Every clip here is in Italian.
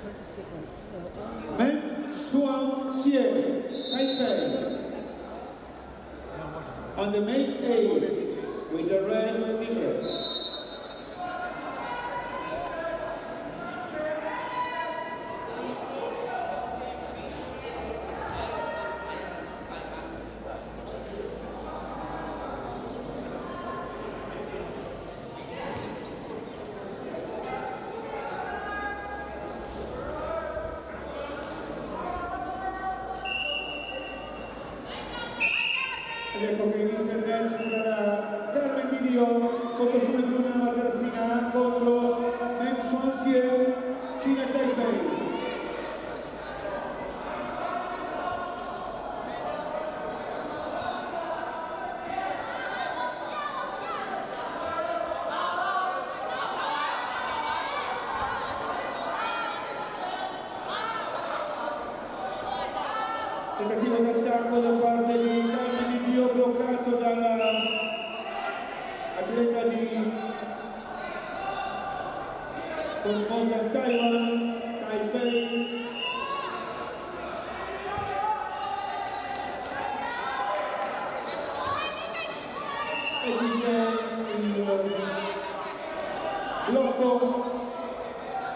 30 seconds. Uh, Meng Xuan Xie, Taipei. On the main 8th, with the red ecco che inizia il Carmen Di Dio con costume blu nella madrasina contro Meng Xuanxie Cina Taipei tentativo d'attacco da parte di Carmen Dio bloccato dalla atleta di Formosa Taiwan, Taipei. Blocco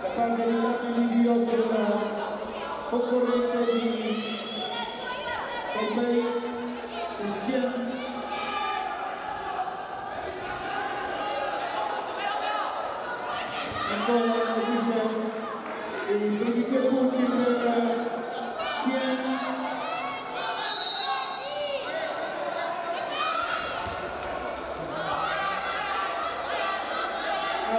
da parte di Carmen Di Dio sulla concorrente di Taipei,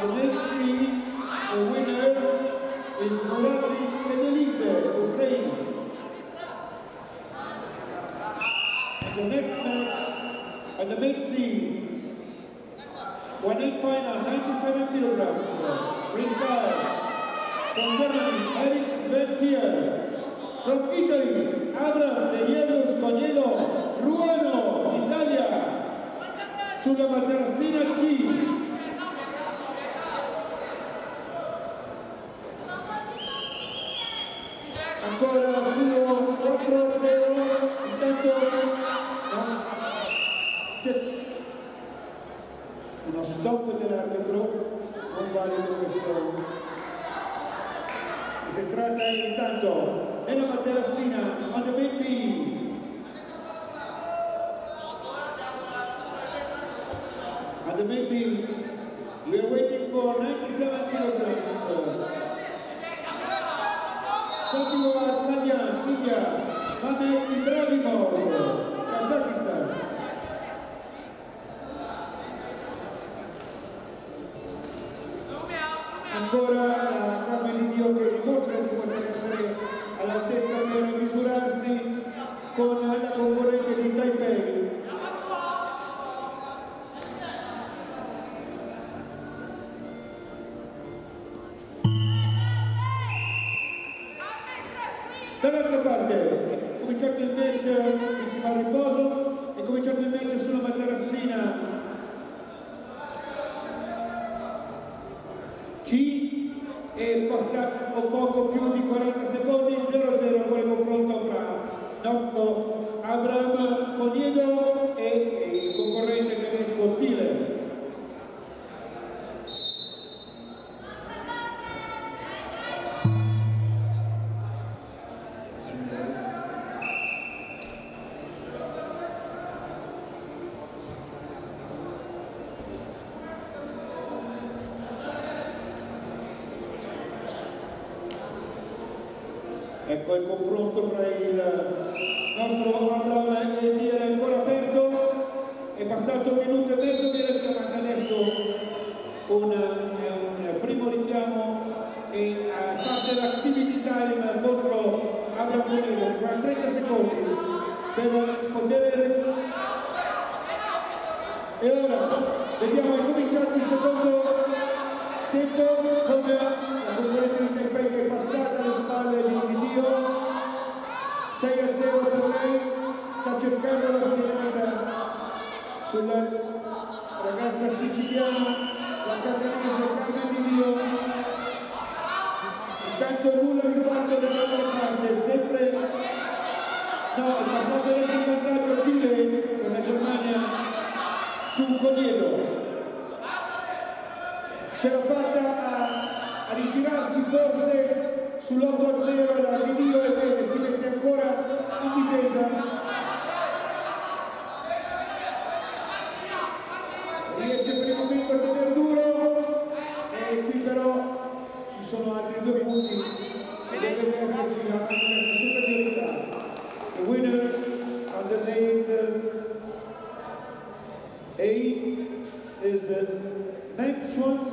Next scene, the winner is Muratsi Kedelidze, Ukraine. And the next match, on the one final, 97 kilograms, freestyle. From Germany, Eric Sventier. From Italy, Abram De Yelos Cognelo, Ruano, Italia. Sulla materassina C. uno stop dell'arbitro non valido questo. Che tratta intanto nella materassina on the baby on the baby we are waiting for 97 kilograms. Sotio Arcadian, India, Mamed Ibrahimov, Dall'altra parte, cominciato il match che si va a riposo, è cominciato il match sulla materassina C e passiamo poco più di 40 secondi, 0-0 con il confronto fra Nocco Abram Coniedo e Ecco il confronto fra il nostro Abram e Diele ancora aperto, è passato un minuto e mezzo, viene chiamato adesso un, un primo richiamo e a parte l'activity time contro Abram Bonello, 30 secondi per poter... E ora vediamo, è cominciato il secondo tempo con la conferenza ce l'ha fatta a, a rigirarsi forse sull'8 a 0 la Di Dio e si mette ancora in difesa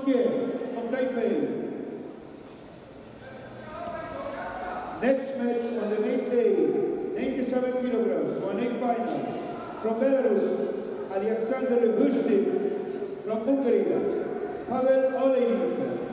Meng of Taipei Next match on the main day, 97 kilograms, 1-8 final. From Belarus, Alexander Hustin. From Hungary, Pavel Olejnik.